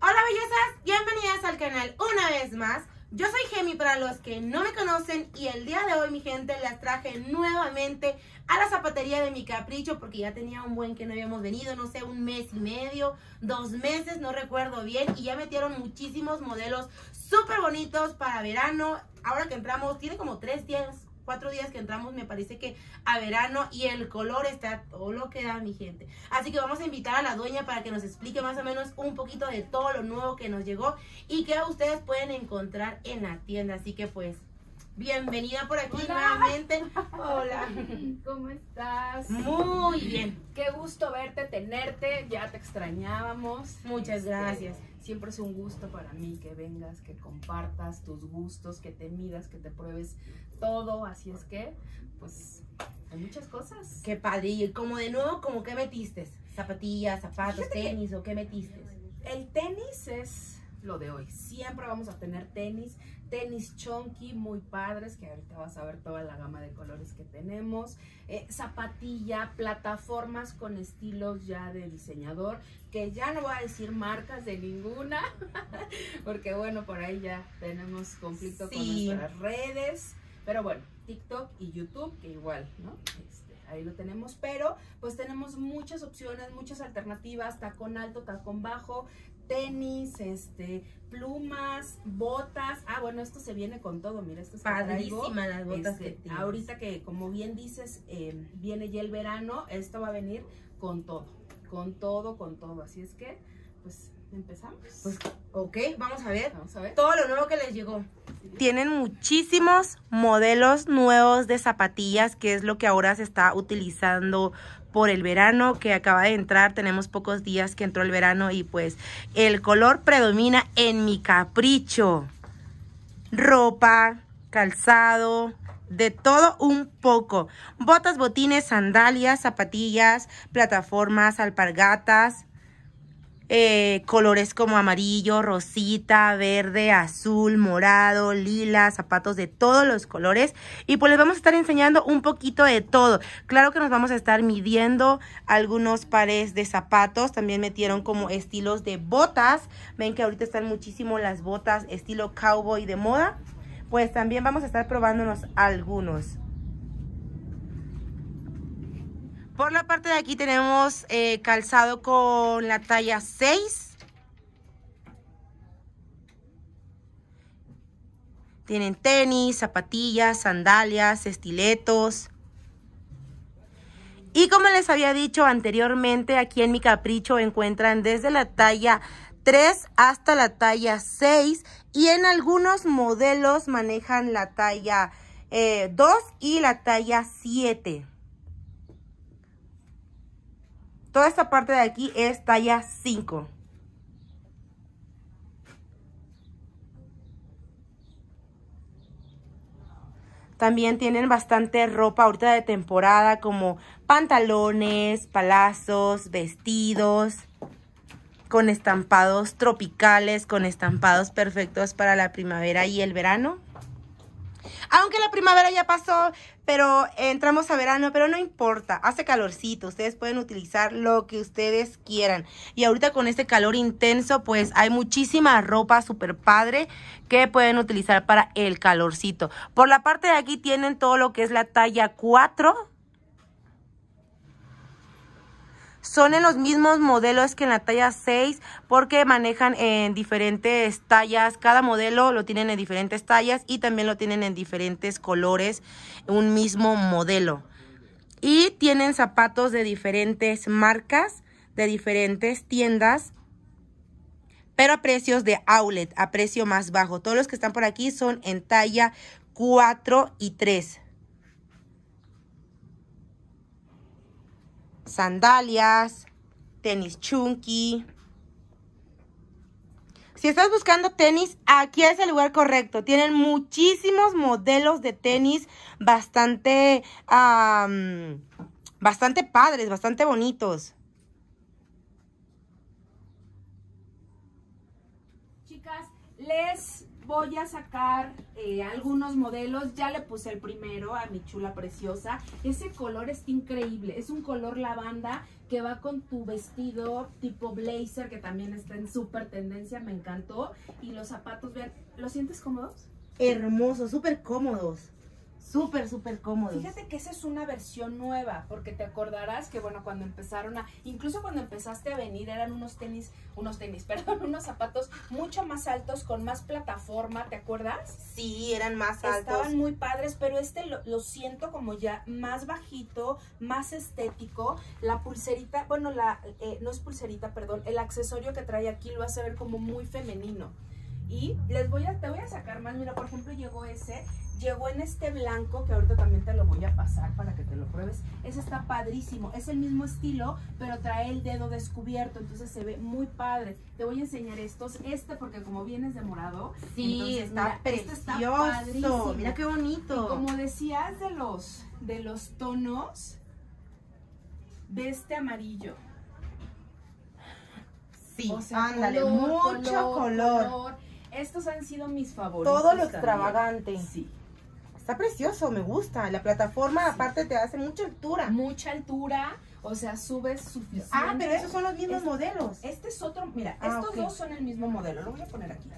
Hola bellezas, bienvenidas al canal una vez más. Yo soy Gemi para los que no me conocen y el día de hoy mi gente las traje nuevamente a la zapatería de mi capricho porque ya tenía un buen que no habíamos venido, no sé, un mes y medio, dos meses, no recuerdo bien y ya metieron muchísimos modelos súper bonitos para verano. Ahora que entramos, tiene como tres días cuatro días que entramos me parece que a verano y el color está todo lo que da mi gente. Así que vamos a invitar a la dueña para que nos explique más o menos un poquito de todo lo nuevo que nos llegó y que ustedes pueden encontrar en la tienda. Así que pues... Bienvenida por aquí nuevamente. Hola. ¿Cómo estás? Muy bien. Qué gusto verte, tenerte. Ya te extrañábamos. Muchas Este, gracias. Siempre es un gusto para mí que vengas, que compartas tus gustos, que te midas, que te pruebes todo. Así es que, pues, hay muchas cosas. Qué padre. Y como de nuevo, como qué metiste? Zapatillas, zapatos, Fíjate tenis o qué metiste? El tenis es lo de hoy. Siempre vamos a tener tenis, tenis chunky muy padres, que ahorita vas a ver toda la gama de colores que tenemos. Eh, zapatilla, plataformas con estilos ya de diseñador, que ya no voy a decir marcas de ninguna, porque bueno, por ahí ya tenemos conflicto con nuestras redes. Pero bueno, TikTok y YouTube, que igual, ¿no? Este, ahí lo tenemos, pero pues tenemos muchas opciones, muchas alternativas, tacón alto, tacón bajo, tenis, este, plumas, botas. Ah, bueno, esto se viene con todo, mira, esto es. Padrísimas las botas Este, que tienes. ahorita que, como bien dices, eh, viene ya el verano, esto va a venir con todo, con todo, con todo. Así es que, pues, empezamos. Pues, ok, vamos a ver. vamos a ver. todo lo nuevo que les llegó. Tienen muchísimos modelos nuevos de zapatillas, que es lo que ahora se está utilizando por el verano que acaba de entrar. Tenemos pocos días que entró el verano y pues el color predomina en mi capricho. Ropa, calzado, de todo un poco. Botas, botines, sandalias, zapatillas, plataformas, alpargatas eh, colores como amarillo, rosita, verde, azul, morado, lila, zapatos de todos los colores. Y pues les vamos a estar enseñando un poquito de todo. Claro que nos vamos a estar midiendo algunos pares de zapatos. También metieron como estilos de botas. Ven que ahorita están muchísimo las botas estilo cowboy de moda. Pues también vamos a estar probándonos algunos. Por la parte de aquí tenemos eh, calzado con la talla 6. Tienen tenis, zapatillas, sandalias, estiletos. Y como les había dicho anteriormente, aquí en mi capricho encuentran desde la talla 3 hasta la talla 6 y en algunos modelos manejan la talla eh, 2 y la talla 7. Toda esta parte de aquí es talla 5. También tienen bastante ropa ahorita de temporada como pantalones, palazos, vestidos, con estampados tropicales, con estampados perfectos para la primavera y el verano. Aunque la primavera ya pasó, pero entramos a verano, pero no importa, hace calorcito, ustedes pueden utilizar lo que ustedes quieran. Y ahorita con este calor intenso, pues hay muchísima ropa súper padre que pueden utilizar para el calorcito. Por la parte de aquí tienen todo lo que es la talla 4. Son en los mismos modelos que en la talla 6 porque manejan en diferentes tallas. Cada modelo lo tienen en diferentes tallas y también lo tienen en diferentes colores. Un mismo modelo. Y tienen zapatos de diferentes marcas, de diferentes tiendas. Pero a precios de outlet, a precio más bajo. Todos los que están por aquí son en talla 4 y 3. Sandalias, tenis chunky. Si estás buscando tenis, aquí es el lugar correcto. Tienen muchísimos modelos de tenis bastante, bastante padres, bastante bonitos. Chicas, les voy a sacar eh, algunos modelos. Ya le puse el primero a mi chula preciosa. Ese color está increíble. Es un color lavanda que va con tu vestido tipo blazer, que también está en súper tendencia. Me encantó. Y los zapatos, vean, ¿los sientes cómodos? Hermosos, súper cómodos. Súper, súper cómodos. Fíjate que esa es una versión nueva, porque te acordarás que, bueno, cuando empezaron a, incluso cuando empezaste a venir, eran unos tenis, unos tenis, perdón, unos zapatos mucho más altos, con más plataforma, ¿te acuerdas? Sí, eran más altos. Estaban muy padres, pero este lo, lo siento como ya más bajito, más estético. La pulserita, bueno, la, eh, no es pulserita, perdón, el accesorio que trae aquí lo hace ver como muy femenino. Y les voy a, te voy a sacar más, mira, por ejemplo, llegó ese, llegó en este blanco, que ahorita también te lo voy a pasar para que te lo pruebes. Ese está padrísimo, es el mismo estilo, pero trae el dedo descubierto, entonces se ve muy padre. Te voy a enseñar estos, este porque como vienes de morado, Sí, entonces, está mira, este precioso. padrísimo. Mira qué bonito. Y como decías de los, de los tonos, ve este amarillo. sí, O sea, ándale, color, mucho color. Estos han sido mis favoritos. Todo lo también. extravagante. Sí. Está precioso, me gusta. La plataforma aparte te hace mucha altura. Mucha altura, o sea, subes suficiente. Ah, pero esos son los mismos Este- modelos. Este es otro, mira, Ah, estos dos son el mismo modelo. Lo voy a poner aquí.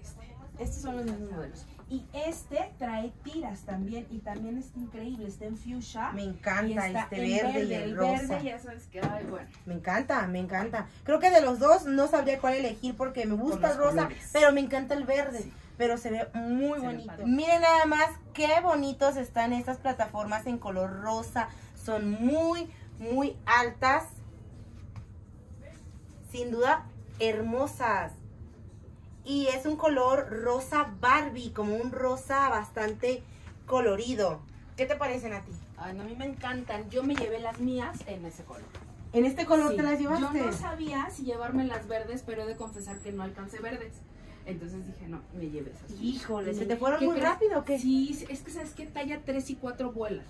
Este. Estos son los mismos modelos. Y este trae tiras también y también está increíble, está en fuchsia. Me encanta está este en verde, y el el rosa. verde ya sabes que, ay, bueno. Me encanta, me encanta. Creo que de los dos no sabría cuál elegir porque me gusta el rosa, colores. pero me encanta el verde. Sí. Pero se ve muy Se bonito. Miren nada más qué bonitos están estas plataformas en color rosa. Son muy, muy altas. Sin duda, hermosas. Y es un color rosa Barbie, como un rosa bastante colorido. ¿Qué te parecen a ti? Ay, no, a mí me encantan. Yo me llevé las mías en ese color. ¿En este color Sí. te las llevaste? Yo no sabía si llevarme las verdes, pero he de confesar que no alcancé verdes. Entonces dije, no, me llevé esas. Híjole, ¿se te fueron ¿Qué muy crees? rápido o qué? Sí, es que sabes que talla 3 y 4 vuelan.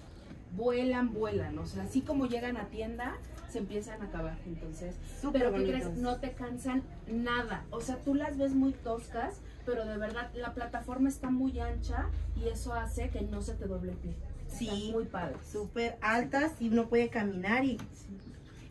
Vuelan, vuelan. O sea, así como llegan a tienda, se empiezan a acabar. Entonces, Súper pero ¿qué bonitos. crees? No te cansan nada. O sea, tú las ves muy toscas, pero de verdad la plataforma está muy ancha y eso hace que no se te doble el pie. Sí. Están muy padres. súper altas y uno puede caminar y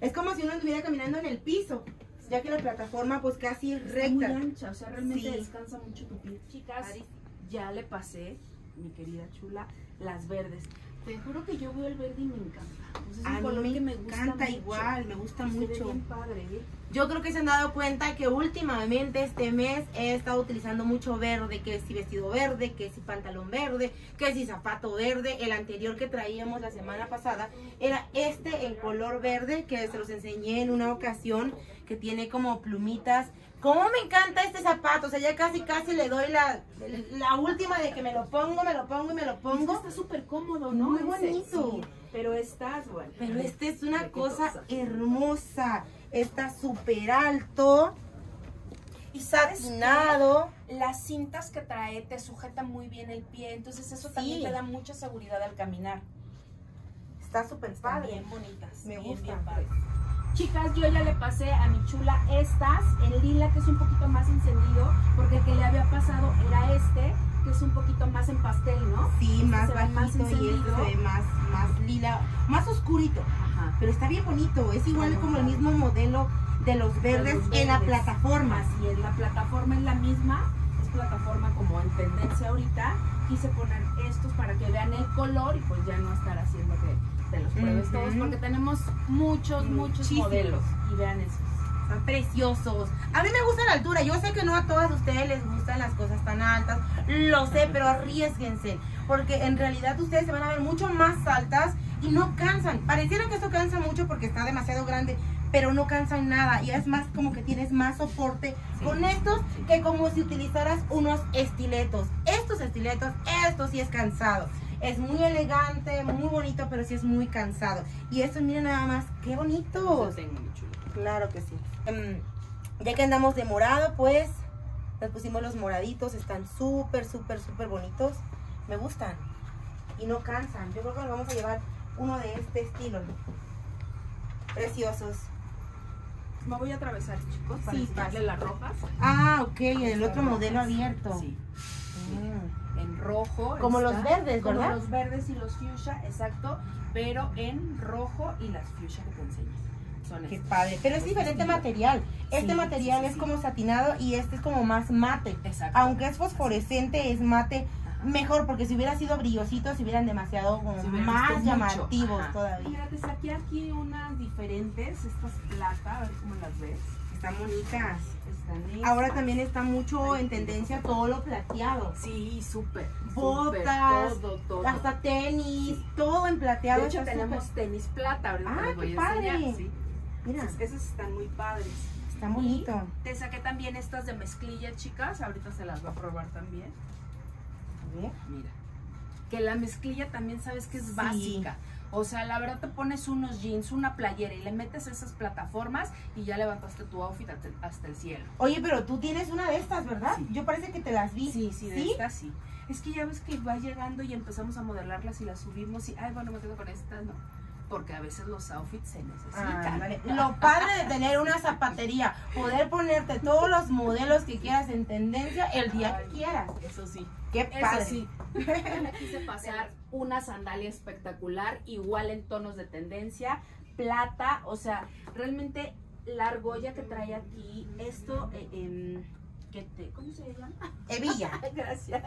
es como si uno estuviera caminando en el piso, ya que la plataforma pues casi es Está muy recta. ancha, o sea, realmente Sí. descansa mucho tu pie. Chicas, Ari. ya le pasé, mi querida chula, las verdes. Te juro que yo veo el verde y me encanta. O sea, es un A mí color me que me gusta encanta mucho. igual, me gusta Se mucho. bien padre, ¿eh? Yo creo que se han dado cuenta que últimamente este mes he estado utilizando mucho verde, que si vestido verde, que si pantalón verde, que si zapato verde. El anterior que traíamos la semana pasada era este en color verde, que se los enseñé en una ocasión, que tiene como plumitas. ¿Cómo me encanta este zapato? O sea, ya casi casi le doy la, la última de que me lo pongo, me lo pongo y me lo pongo. está súper cómodo, ¿no? Muy bonito. sí, pero estás, bueno. Pero este es una cosa hermosa. Está súper alto. Y sabes qué? Nado. las cintas que trae te sujetan muy bien el pie, entonces eso también te da mucha seguridad al caminar. Está súper padre. bien bonitas. Me bien, gusta. bien. Chicas, yo ya le pasé a mi chula estas, el lila que es un poquito más encendido, porque el que le había pasado era este, que es un poquito más en pastel, ¿no? Sí, Este más bajito y este se ve más, más lila, más oscurito. Ajá. Pero está bien bonito. Es igual como el mismo modelo de los verdes los en la plataforma. Así es, la plataforma es la misma, es plataforma como en tendencia ahorita. Quise poner estos para que vean el color y pues ya no estar haciendo que te los pruebes todos, Ujú. porque tenemos muchos, muchos Muchísimos. modelos. Y vean esos. Están preciosos. A mí me gusta la altura. Yo sé que no a todas ustedes les gustan las cosas tan altas. Lo sé, pero arriesguense. Porque en realidad ustedes se van a ver mucho más altas y no cansan. Pareciera que esto cansa mucho porque está demasiado grande. Pero no cansan nada. Y es más como que tienes más soporte Sí. con estos que como si utilizaras unos estiletos. Estos estiletos, esto sí es cansado. Es muy elegante, muy bonito, pero sí es muy cansado. Y estos, miren nada más, qué chulo. Claro que sí. Em, ya que andamos de morado, pues nos pusimos los moraditos. Están súper, súper, súper bonitos. Me gustan. Y no cansan. Yo creo que nos vamos a llevar uno de este estilo. Preciosos. Me voy a atravesar, chicos, para Sí, las rojas. Ah, ok, el otro Rojas. modelo abierto. Sí. Mm. En rojo. Como los verdes, como ¿verdad? los verdes y los fuchsia, exacto. Pero en rojo y las fuchsia que te enseño. Son Qué padre. Pero es Este diferente estilo. material. Este Sí, material sí, sí, es como satinado y este es como más mate. Exacto. Aunque es fosforescente, es mate. Mejor, porque si hubiera sido brillosito, se hubieran demasiado como más llamativos Ajá. todavía. Mira, te saqué aquí unas diferentes. Estas plata, a ver cómo las ves. Están bonitas. Están Ahora también está mucho en tendencia todo lo plateado. Sí, súper. Botas, todo, todo. Hasta tenis, todo en plateado. De hecho, tenemos tenis plata. Ahorita Ah, les voy qué a enseñar. padre. Sí. Mira, Esas, esas están muy padres. está bonito. Te saqué también estas de mezclilla, chicas. Ahorita se las voy a probar también. Ver. Mira. Que la mezclilla también sabes que es Sí. básica. O sea, la verdad te pones unos jeans, una playera y le metes esas plataformas y ya levantaste tu outfit hasta, hasta el cielo. Oye, pero tú tienes una de estas, ¿verdad? Sí. Yo parece que te las vi. Sí, sí, de estas sí. Es que ya ves que va llegando y empezamos a modelarlas y las subimos y, ay, bueno, me quedo con estas, no. Porque a veces los outfits se necesitan. Lo padre de tener una zapatería, poder ponerte todos los modelos que quieras en tendencia el día que quieras. Eso sí. Qué Eso padre. sí. Le quise pasar una sandalia espectacular, igual en tonos de tendencia, plata, o sea, realmente la argolla que trae aquí, esto, eh, em, ¿qué te- ¿cómo se llama? Hebilla. Gracias.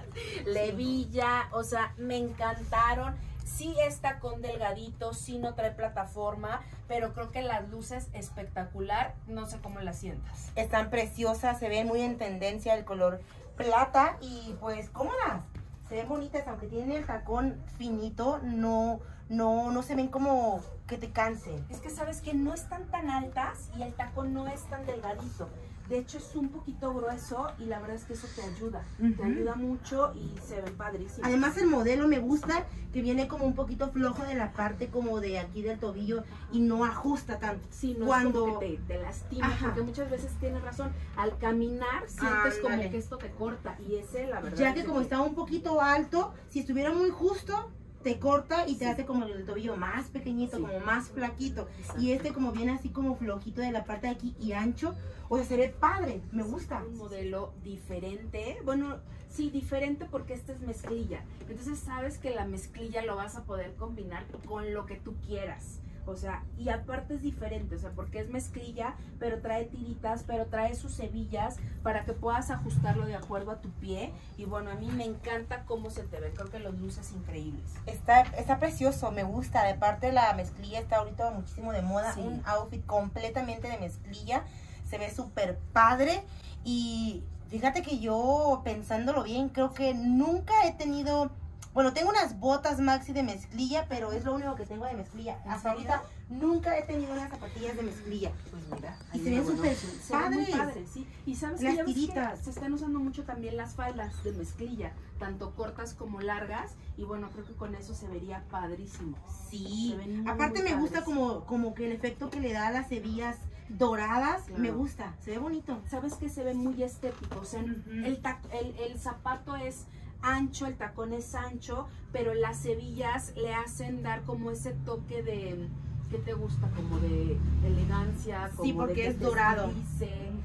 Levilla, o sea, me encantaron. Sí está con delgadito, sí no trae plataforma, pero creo que las luces espectacular, no sé cómo las sientas. Están preciosas, se ven muy en tendencia el color plata y pues cómodas. Se ven bonitas, aunque tienen el tacón finito, no, no, no se ven como que te cansen. Es que sabes que no están tan altas y el tacón no es tan delgadito. De hecho es un poquito grueso y la verdad es que eso te ayuda. Te ayuda mucho y se ven padrísimos. Además el modelo me gusta que viene como un poquito flojo de la parte como de aquí del tobillo y no ajusta tanto. Sí, no cuando- es como que te, te lastima, Ajá. porque muchas veces tienes razón. Al caminar sientes como que esto te corta y ese, la verdad. Ya es que de como está un poquito alto, si estuviera muy justo, te corta y te Sí. hace como el tobillo más pequeñito, Sí. como más flaquito. Exacto. Y este como viene así como flojito de la parte de aquí y ancho, o sea, se ve padre, me gusta. Un modelo diferente. Bueno, sí, diferente porque este es mezclilla. Entonces sabes que la mezclilla lo vas a poder combinar con lo que tú quieras. O sea, y aparte es diferente, o sea, porque es mezclilla, pero trae tiritas, pero trae sus hebillas para que puedas ajustarlo de acuerdo a tu pie. Y bueno, a mí me encanta cómo se te ve, creo que los luces increíbles. Está, está precioso, me gusta. De parte la mezclilla está ahorita muchísimo de moda. Sí. Un outfit completamente de mezclilla. Se ve súper padre. Y fíjate que yo, pensándolo bien, creo que nunca he tenido... Bueno, tengo unas botas maxi de mezclilla, pero es lo único que tengo de mezclilla. ¿En Hasta ahorita nunca he tenido unas zapatillas de mezclilla. Pues mira, Y se ven súper padres. sí. Y sabes Las que ya ves que tiritas. se están usando mucho también las faldas de mezclilla, tanto cortas como largas. Y bueno, creo que con eso se vería padrísimo. Sí. Muy, Aparte muy me gusta como, como que el efecto que le da a las hebillas doradas. Claro. Me gusta, se ve bonito. Sabes que se ve muy estético. O sea, el, tac- el, el zapato es ancho, el tacón es ancho, pero las hebillas le hacen dar como ese toque de. ¿Qué te gusta? Como de elegancia, como Sí, porque que es dorado.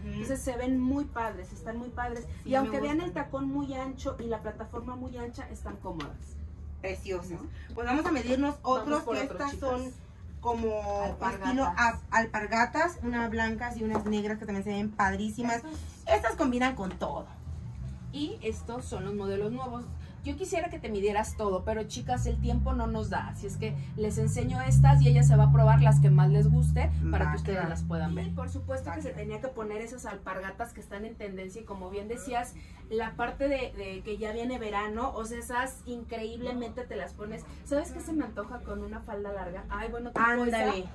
Entonces se ven muy padres, están muy padres. Sí, y aunque vean el tacón muy ancho y la plataforma muy ancha, están cómodas. Preciosos. ¿no? Pues vamos a medirnos otros que estas chicas. son como Alpargatas. estilo alpargatas, unas blancas y unas negras que también se ven padrísimas. Estas combinan con todo. Y estos son los modelos nuevos. Yo quisiera que te midieras todo, pero chicas, el tiempo no nos da. Así es que les enseño estas y ella se va a probar las que más les guste para que ustedes las puedan ver. Y por supuesto que se tenía que poner esas alpargatas que están en tendencia y como bien decías, la parte de, de que ya viene verano, o sea, esas increíblemente te las pones. ¿Sabes qué se me antoja con una falda larga? Ay, bueno, tipo Ándale. esa.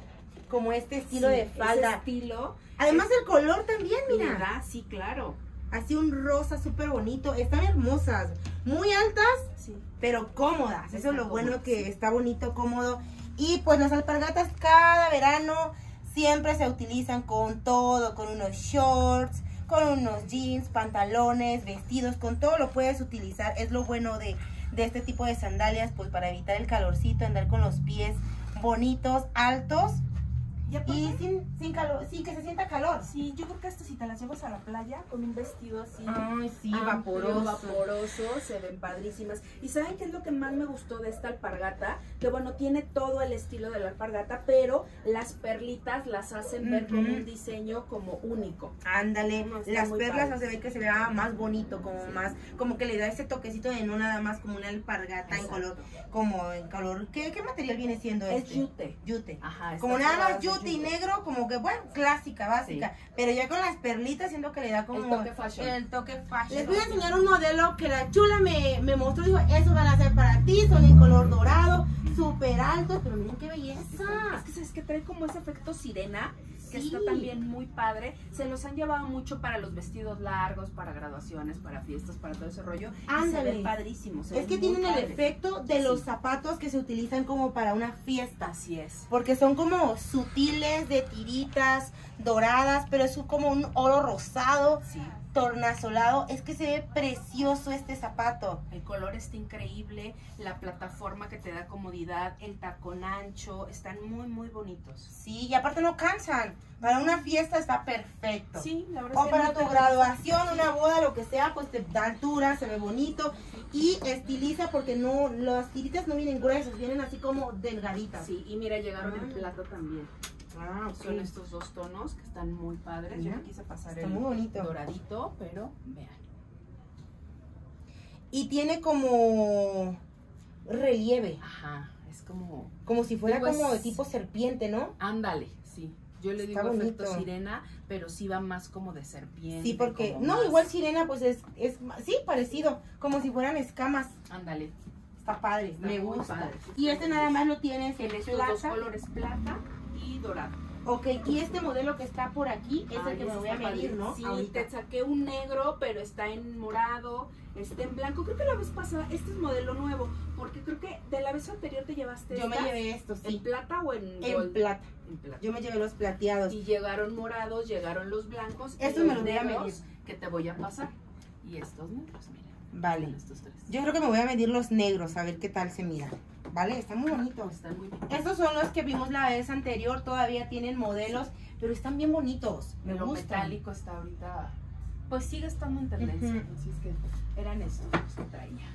Como este estilo Sí, de ese falda. estilo. Además el color también, mira. ¿Verdad? Sí, claro. Así un rosa súper bonito. Están hermosas. Muy altas, Sí. pero cómodas. Eso Están es lo bueno que sí. está bonito, cómodo. Y pues las alpargatas cada verano siempre se utilizan con todo, con unos shorts, con unos jeans, pantalones, vestidos, con todo lo puedes utilizar. Es lo bueno de, de este tipo de sandalias, pues para evitar el calorcito, andar con los pies bonitos, altos. Y sin, sin calor, sin que se sienta calor. Sí, yo creo que hasta si te las llevas a la playa con un vestido así. Ay, sí, amplio, vaporoso. vaporoso, se ven padrísimas. ¿Y saben qué es lo que más me gustó de esta alpargata? Que bueno, tiene todo el estilo de la alpargata, pero las perlitas las hacen ver con un diseño como único. Ándale, No, las perlas hace ver que se vea más bonito, como más, como que le da ese toquecito de no nada más como una alpargata en color, como en color, ¿qué, qué material viene siendo Es este? yute. Yute. Ajá. Como nada más yute y negro, como que bueno, clásica, básica. Pero ya con las perlitas siento que le da como El toque fashion. el toque fashion. Les voy a enseñar un modelo que la chula me, me mostró, dijo, esos van a ser para ti, son en color dorado, súper altos, pero miren qué belleza. Es que sabes que trae como ese efecto sirena que está también muy padre. Se los han llevado mucho para los vestidos largos, para graduaciones, para fiestas, para todo ese rollo. Y se Ándale. ven padrísimos. se Es ven que tienen el efecto de los zapatos que se utilizan como para una fiesta. Así es. Porque son como sutiles de tiritas doradas, pero es como un oro rosado, Sí. Tornasolado. Es que se ve precioso este zapato. El color está increíble, la plataforma que te da comodidad, el tacón ancho, están muy, muy bonitos. Sí, y aparte no cansan. Para una fiesta está perfecto. Sí, la verdad O para no tu graduación, una boda, lo que sea, pues te da altura, se ve bonito. Y estiliza porque no, las tiritas no vienen gruesas, vienen así como delgaditas. Sí, y mira, llegaron en Ah. plata también. Ah. Son estos dos tonos que están muy padres. Yo me quise pasar Está el muy bonito. doradito, pero vean. Y tiene como relieve, Ajá, es como como si fuera como de tipo serpiente, ¿no? Ándale, sí. Yo le digo efecto bonito. sirena, pero sí va más como de serpiente. Sí, porque, no, más- igual sirena, pues es, es, sí, parecido, como si fueran escamas. Ándale. Está padre, Está me gusta. padre. Y este nada más lo tienes en estos dos plata. colores, plata y dorado. Ok, y este modelo que está por aquí es el que me voy a medir. ¿no? Sí, Ahorita. te saqué un negro, pero está en morado, está en blanco. Creo que la vez pasada, este es modelo nuevo, porque creo que de la vez anterior te llevaste Yo me llevé estos, ¿En plata o en, En gold? plata. En plata. Yo me llevé los plateados. Y llegaron morados, llegaron los blancos. Estos me los voy a medir. Que te voy a pasar. Y estos negros, miren. Vale. Estos tres. Yo creo que me voy a medir los negros, a ver qué tal se miran. ¿Vale? Están muy bonitos. Están muy bien. Estos son los que vimos la vez anterior, todavía tienen modelos, pero están bien bonitos. Me Lo gustan. metálico está ahorita. Pues sigue estando en tendencia. Ujú. Así es que eran estos los que traía.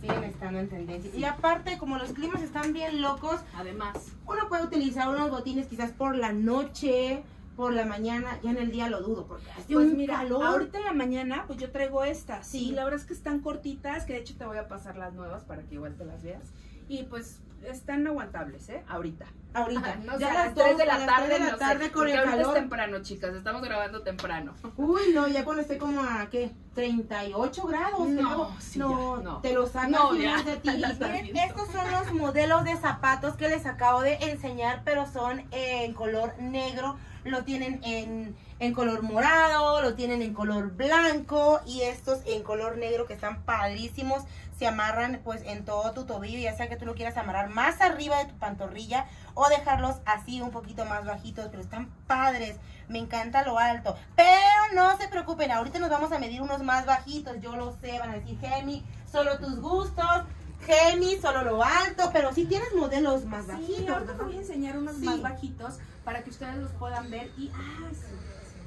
Siguen estando en tendencia. Y aparte, como los climas están bien locos, Además, uno puede utilizar unos botines quizás por la noche, por la mañana, ya en el día lo dudo, porque hace pues un mira, calor. ahorita en la mañana, pues yo traigo estas. Sí. Sí, la verdad es que están cortitas, que de hecho te voy a pasar las nuevas para que igual te las veas. Y pues están aguantables, ¿eh? Ahorita. Ahorita, No sé, ya a las las 3 dos, de a la las tarde, tres de la no sé, tarde con el calor. es temprano, chicas, estamos grabando temprano. Uy, no, ya cuando esté como a, ¿qué? 38 grados. No, sí, no, ya, no. te lo sacas No, ya, de ti. ya Miren, estos son los modelos de zapatos que les acabo de enseñar, pero son en color negro. Lo tienen en, en color morado, lo tienen en color blanco y estos en color negro que están padrísimos. Se amarran pues en todo tu tobillo, ya sea que tú lo quieras amarrar más arriba de tu pantorrilla o dejarlos así un poquito más bajitos, pero están padres. Me encanta lo alto. Pero no se preocupen, ahorita nos vamos a medir unos más bajitos. Yo lo sé, van a decir, Gemi, solo tus gustos. Gemi, solo lo alto, pero sí tienes modelos más Sí, bajitos. ahorita voy a enseñar unos Sí. más bajitos para que ustedes los puedan ver y ah, sí,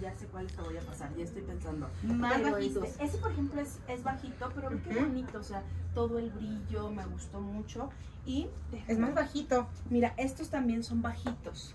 ya sé cuáles te voy a pasar, ya estoy pensando. Más Pero bajitos. este, ese por ejemplo es, es bajito, pero ve qué bonito, o sea, todo el brillo me gustó mucho y Es más bajito. Mira, estos también son bajitos.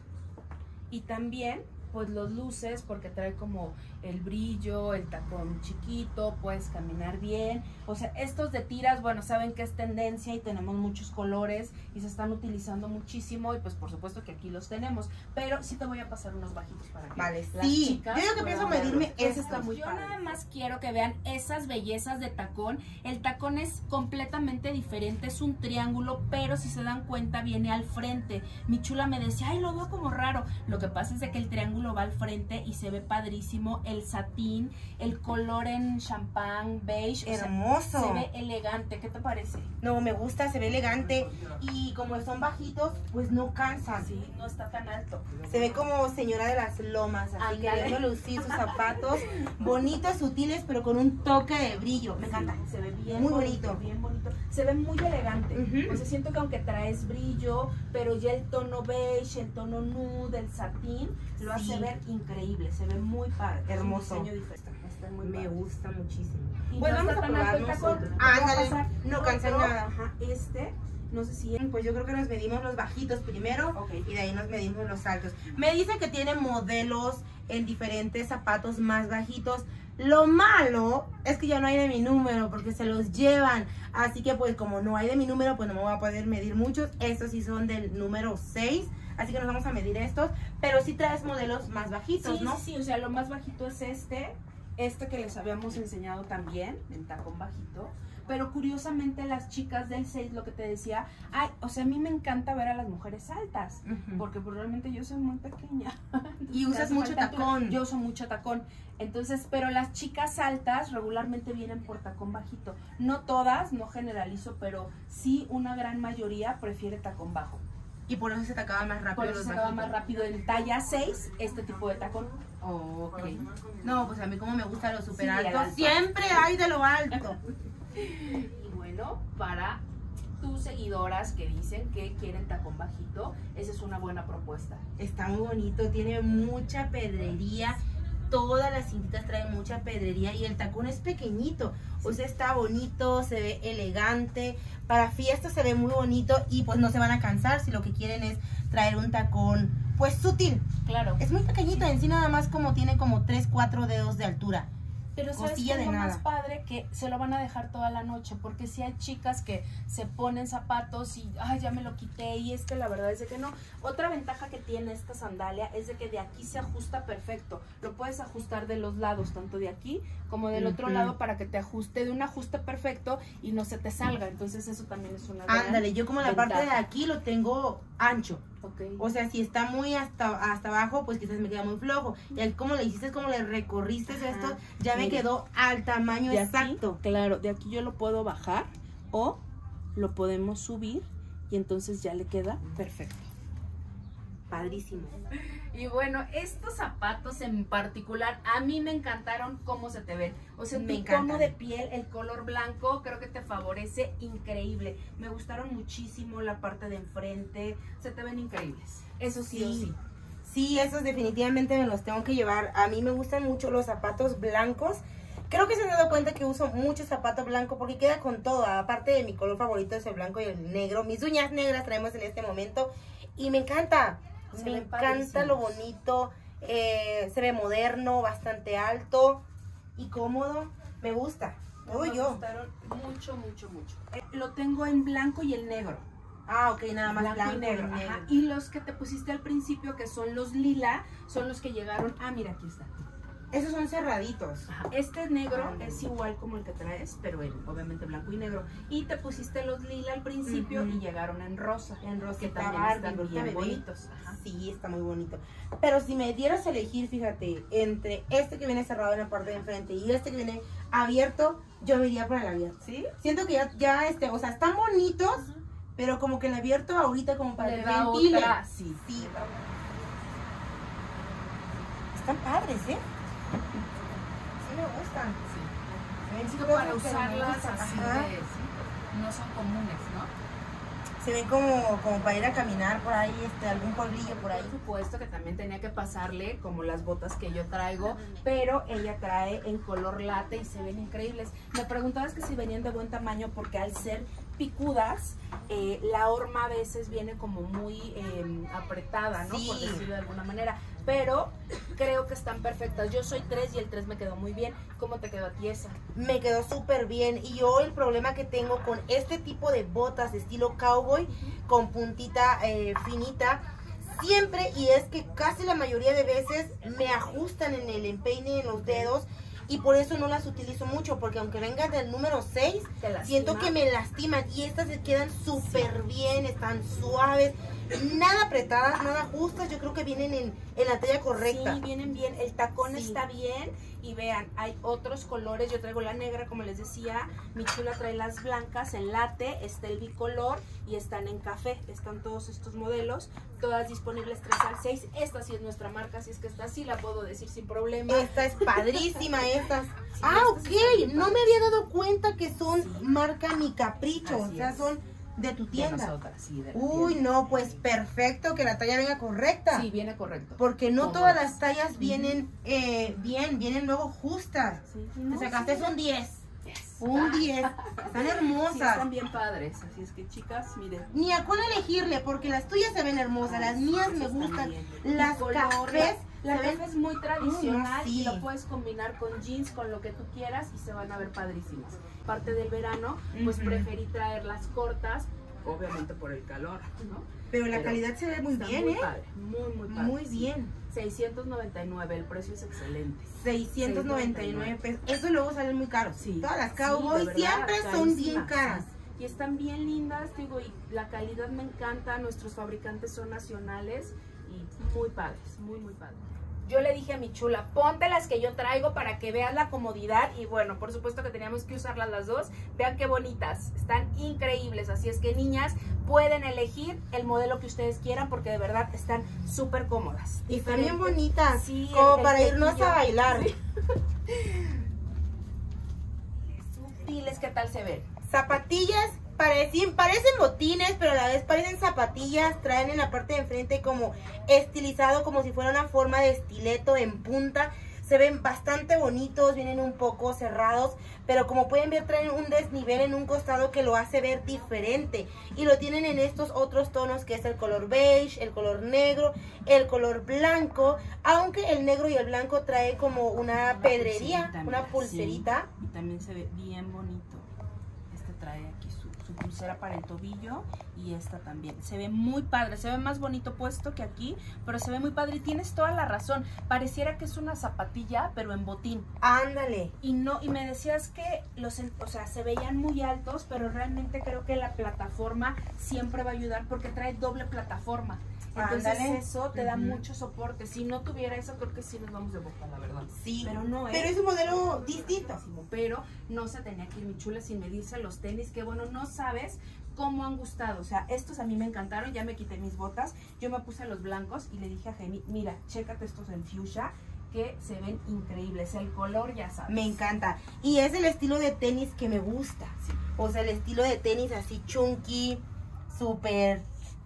Y también, pues los luces, porque trae como el brillo, el tacón chiquito, puedes caminar bien. O sea, estos de tiras, bueno, saben que es tendencia y tenemos muchos colores y se están utilizando muchísimo. Y pues por supuesto que aquí los tenemos. Pero sí te voy a pasar unos bajitos para que Vale, las sí. chicas Yo digo que pienso medirme. Ese está muy Yo padre. nada más quiero que vean esas bellezas de tacón. El tacón es completamente diferente, es un triángulo, pero si se dan cuenta viene al frente. Mi chula me decía, ay, lo veo como raro. Lo que pasa es de que el triángulo triángulo va al frente y se ve padrísimo. El satín, el color en champán, beige. o sea, Hermoso. se ve elegante. ¿Qué te parece? No, me gusta, se ve elegante. Y como son bajitos, pues no cansan. Sí, no está tan alto. Se ve como señora de las lomas, así queriendo lucir sus zapatos bonitos, sutiles, pero con un toque de brillo. Me encanta. Sí, se ve bien Muy bonito, bonito. bien bonito. Se ve muy elegante. Ujú. O sea, siento que aunque traes brillo, pero ya el tono beige, el tono nude, el satín, lo hace Sí. Ver increíble. Se ve muy padre. Un Hermoso. Está muy Me padre. gusta muchísimo. Y Bueno, no vamos a probar a Ándale, pasar no cansa nada. Ajá, este, no sé si... Pues yo creo que nos medimos los bajitos primero Ok. y de ahí nos medimos los altos. Me dice que tiene modelos en diferentes zapatos más bajitos. Lo malo es que ya no hay de mi número porque se los llevan. Así que pues como no hay de mi número, pues no me voy a poder medir muchos. Estos sí son del número 6. Así que nos vamos a medir estos. Pero sí traes modelos más bajitos, Sí, ¿no? sí, sí, o sea, lo más bajito es este, este que les habíamos enseñado también, en tacón bajito. Pero curiosamente las chicas del 6, lo que te decía, ay, o sea, a mí me encanta ver a las mujeres altas. Porque pues, realmente yo soy muy pequeña. Entonces, Y usas mucho tacón. Yo uso mucho tacón. Entonces, pero las chicas altas regularmente vienen por tacón bajito. No todas, no generalizo, pero sí una gran mayoría prefiere tacón bajo. Y por eso se te acaba más rápido Por eso se acaba más rápido en talla 6 este tipo de tacón. Oh, ok. No, pues a mí como me gusta lo super Sí, alto. Siempre hay de lo alto. Y bueno, para tus seguidoras que dicen que quieren tacón bajito, esa es una buena propuesta. Está muy bonito, tiene mucha pedrería. Todas las cintitas traen mucha pedrería y el tacón es pequeñito. O sea, está bonito, se ve elegante. Para fiestas se ve muy bonito y pues no se van a cansar si lo que quieren es traer un tacón pues sutil. Claro. Es muy pequeñito, en sí nada más como tiene como 3, 4 dedos de altura. Pero sabes qué es lo nada. más padre que se lo van a dejar toda la noche, porque si hay chicas que se ponen zapatos y ay ya me lo quité y este la verdad es de que no. Otra ventaja que tiene esta sandalia es de que de aquí se ajusta perfecto. Lo puedes ajustar de los lados, tanto de aquí como del otro lado para que te ajuste de un ajuste perfecto y no se te salga. Entonces eso también es una Ándale, yo como la parte de ventaja. aquí lo tengo ancho. O sea, si está muy hasta, hasta abajo, pues quizás me queda muy flojo. Y aquí como le hiciste, como le recorriste Ajá. esto, ya me quedó al tamaño De aquí, exacto. claro, de aquí yo lo puedo bajar o lo podemos subir y entonces ya le queda perfecto. Padrísimo. Y bueno, estos zapatos en particular, a mí me encantaron cómo se te ven. O sea, Me tu tono de piel, el color blanco, creo que te favorece increíble. Me gustaron muchísimo la parte de enfrente, se te ven increíbles. Eso sí, o Sí. sí. Sí, esos definitivamente me los tengo que llevar. A mí me gustan mucho los zapatos blancos. Creo que se han dado cuenta que uso mucho zapato blanco porque queda con todo. Aparte de mi color favorito es el blanco y el negro. Mis uñas negras traemos en este momento y me encanta. Se me encanta lo bonito. eh, se ve moderno, bastante alto y cómodo. Me gusta. Me yo. gustaron mucho, mucho, mucho. Eh, lo tengo en blanco y el negro. Ah, ok, nada más blanco, blanco, y negro. negro. ajá. Y los que te pusiste al principio, que son los lila, son los que llegaron. Ah, mira, aquí está. Esos son cerraditos. Ajá. Este negro Ah, es igual como el que traes, pero en, obviamente blanco y negro. Y te pusiste los lila al principio y llegaron en rosa. En que rosita también Barbie, están bien bebé. bonitos. Ajá. Sí, está muy bonito. Pero si me dieras a elegir, fíjate, entre este que viene cerrado en la parte de enfrente y este que viene abierto, yo me iría por el abierto. ¿Sí? Siento que ya, ya este, o sea, están bonitos, pero como que el abierto ahorita como para Le que da ventile. sí. Sí. Están padres, ¿eh? Me gustan. Sí, para usarlas así de, sí, no son comunes, ¿no? Se ven como, como para ir a caminar por ahí, este, algún pueblillo por ahí. Por supuesto que también tenía que pasarle como las botas que yo traigo, pero ella trae en color late y se ven increíbles. Me preguntabas que si venían de buen tamaño porque al ser picudas, eh, la horma a veces viene como muy eh, apretada, ¿no? Sí. Por decirlo de alguna manera. Pero creo que están perfectas. Yo soy 3 y el 3 me quedó muy bien. ¿Cómo te quedó a ti esa? me quedó súper bien. Y yo el problema que tengo con este tipo de botas de estilo cowboy, con puntita eh, finita, siempre, y es que casi la mayoría de veces me ajustan en el empeine, en los dedos, y por eso no las utilizo mucho, porque aunque vengan del número 6, ¿Te lastima? siento que me lastiman. Y estas se quedan súper bien, están suaves, nada apretadas, nada justas. Yo creo que vienen en en la talla correcta. Sí, vienen bien. El tacón Sí. está bien. Y vean, hay otros colores. Yo traigo la negra, como les decía. Mi chula trae las blancas en late. Está el bicolor y están en café. Están todos estos modelos. Todas disponibles 3 al 6. Esta sí es nuestra marca, así es que esta sí la puedo decir sin problema. Esta es padrísima, estas. ah, estas ok. No me había dado cuenta que son marca Mi Capricho. Así o sea, es. son de tu De tienda. nosotras, sí, de la Uy, tienda. no, pues perfecto que la talla venga correcta. Sí, viene correcto. Porque no todas las tallas vienen eh, bien, vienen luego justas. Sí, Te no, sacaste sí, un 10. yes. Un Ah, 10. Están Sí, hermosas. están bien padres. Así es que, chicas, miren. Ni a cuál elegirle, porque las tuyas se ven hermosas, las mías me gustan. bien. Las El color, cafés La café es muy tradicional Mm, sí. y lo puedes combinar con jeans, con lo que tú quieras y se van a ver padrísimas. Parte del verano, pues Ujú. preferí traer las cortas, obviamente por el calor, ¿no? Pero la Pero calidad se ve muy Está bien, muy ¿eh? padre, muy, muy padre. Muy sí. bien. 699, el precio es excelente. 699 pesos. Eso luego salen muy caros. Sí. Todas las Sí, cowboy de verdad, siempre son bien caras. sí. Y están bien lindas, digo, y la calidad me encanta, nuestros fabricantes son nacionales y muy padres, muy, muy padres. Yo le dije a mi chula, ponte las que yo traigo para que veas la comodidad y bueno, por supuesto que teníamos que usarlas las dos. Vean qué bonitas, están increíbles, así es que niñas pueden elegir el modelo que ustedes quieran porque de verdad están súper cómodas. Y están bien bonitas. Sí, como el- para el irnos a bailar. ¿qué tal se ven? Zapatillas parecen, parecen botines, pero a la vez parecen zapatillas. Traen en la parte de enfrente como estilizado, como si fuera una forma de estileto en punta. Se ven bastante bonitos, vienen un poco cerrados, pero como pueden ver traen un desnivel en un costado que lo hace ver diferente. Y lo tienen en estos otros tonos que es el color beige, el color negro, el color blanco. Aunque el negro y el blanco trae como una pedrería, pulserita, una pulserita. sí. Y también se ve bien bonito. Este trae aquí su, pulsera para el tobillo y esta también. Se ve muy padre, se ve más bonito puesto que aquí, pero se ve muy padre y tienes toda la razón. Pareciera que es una zapatilla, pero en botín. Ándale. Y no, y me decías que los, o sea, se veían muy altos, pero realmente creo que la plataforma siempre va a ayudar porque trae doble plataforma. Entonces Ándale. eso te da mucho soporte. Si no tuviera eso, creo que sí nos vamos de boca, la verdad. Sí, Pero no, ¿eh? pero es un modelo distinto. Pero no se tenía que ir mi chula sin medirse los tenis, que bueno, no sabes cómo han gustado. O sea, estos a mí me encantaron, ya me quité mis botas, yo me puse los blancos y le dije a Jenny, mira, chécate estos en fuchsia, que se ven increíbles. El color, ya sabes. Me encanta. Y es el estilo de tenis que me gusta. Sí. O sea, el estilo de tenis así chunky, súper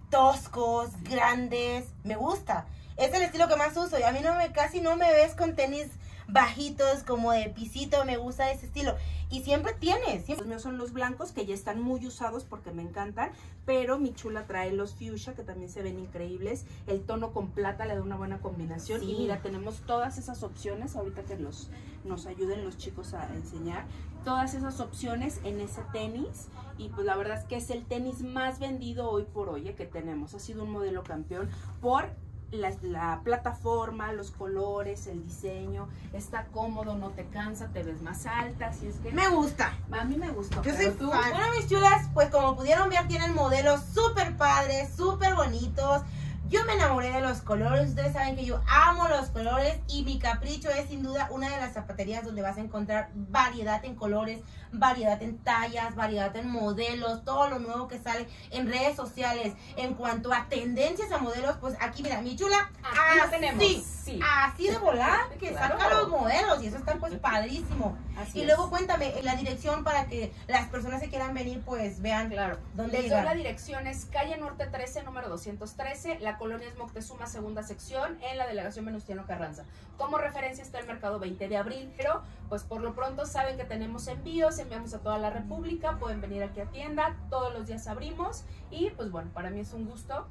toscos, grandes. Me gusta. Es el estilo que más uso. Y a mí no me, casi no me ves con tenis bajitos, como de pisito. Me gusta ese estilo. Y siempre tienes. Siempre. Los míos son los blancos, que ya están muy usados porque me encantan, pero mi chula trae los fuchsia, que también se ven increíbles. El tono con plata le da una buena combinación. Sí. Y mira, tenemos todas esas opciones, ahorita que los, nos ayuden los chicos a enseñar, todas esas opciones en ese tenis. Y pues la verdad es que es el tenis más vendido hoy por hoy eh, que tenemos. Ha sido un modelo campeón por la, la plataforma, los colores, el diseño. Está cómodo, no te cansa, te ves más alta. Así es que Me gusta. a mí me gustó. Yo soy tú, fan. Bueno, mis chulas, pues como pudieron ver, tienen modelos súper padres, súper bonitos. Yo me enamoré de los colores. Ustedes saben que yo amo los colores y mi capricho es sin duda una de las zapaterías donde vas a encontrar variedad en colores, variedad en tallas, variedad en modelos, todo lo nuevo que sale en redes sociales. En cuanto a tendencias a modelos, pues aquí, mira, mi chula, Aquí así, tenemos, sí. así de volar, que Claro. saca los modelos y eso está pues padrísimo. Así Y es. luego cuéntame la dirección para que las personas que quieran venir pues vean Claro. dónde Les doy la dirección, es calle Norte 13, número 213. La colonia es Moctezuma, segunda sección, en la delegación Venustiano Carranza. Como referencia está el mercado 20 de abril, pero pues por lo pronto saben que tenemos envíos, enviamos a toda la República, pueden venir aquí a tienda, todos los días abrimos y pues bueno, para mí es un gusto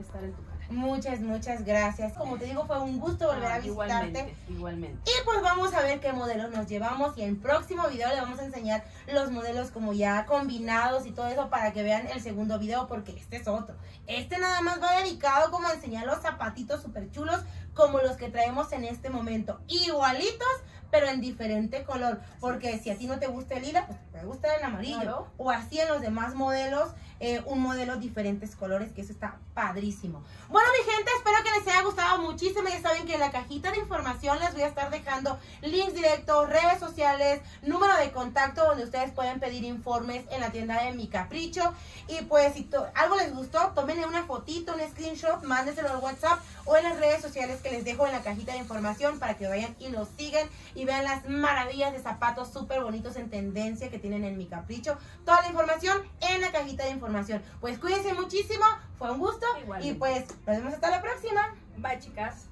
estar en tu canal. Muchas, muchas gracias. Como te digo, fue un gusto volver Ah, a visitarte. igualmente, igualmente. Y pues vamos a ver qué modelos nos llevamos y en el próximo video le vamos a enseñar los modelos como ya combinados y todo eso para que vean el segundo video porque este es otro. Este nada más va dedicado como a enseñar los zapatitos súper chulos como los que traemos en este momento. Igualitos, pero en diferente color. Porque si a ti no te gusta el lila, pues te puede gustar el amarillo. Claro. O así en los demás modelos, eh, un modelo diferentes colores, que eso está padrísimo. Bueno, mi gente, espero que les haya gustado muchísimo. Ya saben que en la cajita de información les voy a estar dejando links directos, redes sociales, número de contacto donde ustedes pueden pedir informes en la tienda de Mi Capricho. Y pues si algo les gustó, tómenle una fotito, un screenshot, mándeselo al WhatsApp o en las redes sociales que les dejo en la cajita de información para que vayan y nos sigan y vean las maravillas de zapatos súper bonitos en tendencia que tienen en Mi Capricho. Toda la información en la cajita de información. Pues cuídense muchísimo, fue un gusto y pues nos vemos hasta la próxima. Bye chicas.